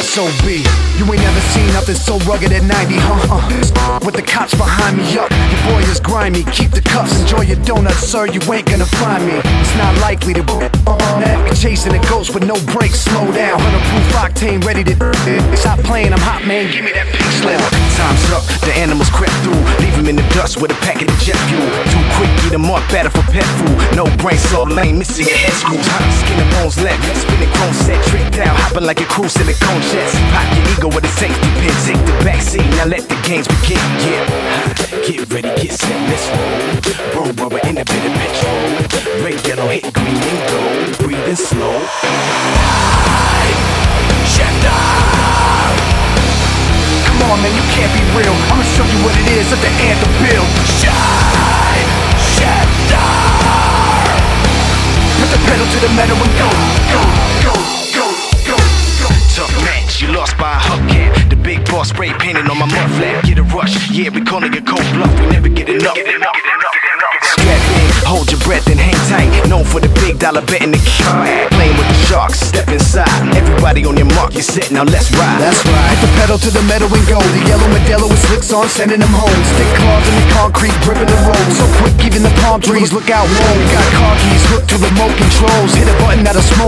SOB. You ain't never seen nothing so rugged at 90, huh? Uh. With the cops behind me, up. Your boy is grimy. Keep the cuffs, enjoy your donuts, sir. You ain't gonna find me. It's not likely to. Uh, chasing a ghost with no brakes, slow down. Proof octane, ready to. Stop playing, I'm hot, man. Give me that pink slip. Time's up, the animals crept through. Leave him in the dust with a packet of jet fuel. Too quick, eat him up, better for pet food. No brain, so lame, missing your head screws. Hot skin and bones left, spinning chrome set, tricked out, hopping like a crew silicone jets. Pop your ego with a safety pin, take the back seat, now let the games begin. Yeah, get ready, get set, let's roll. Roll rubber in a bit of petrol. Red, yellow, hit green and gold. Breathing slow. Come on, man, you can't be real. I'ma show you what it is at the anthem build. Shine, shifter. Put the pedal to the metal and go, spray painted on my mud flap. Get a rush, yeah, we calling it cold bluff. We never get enough. Strap in, hold your breath and hang tight. Known for the big dollar betting the Playing with the sharks, step inside. Everybody on your mark, you set, now let's ride. That's right. Put the pedal to the metal and go. The yellow Modelo with slicks on, sending them home. Stick claws in the concrete, gripping the road. So quick, even the palm trees look out. Whoa, we got car keys hooked to remote controls. Hit a button that'll smoke.